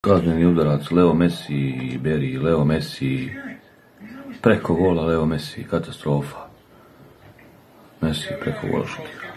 Kažnjeni udarac Leo Messi i Beri, Leo Messi, preko gola Leo Messi, katastrofa. Messi preko gola šutira.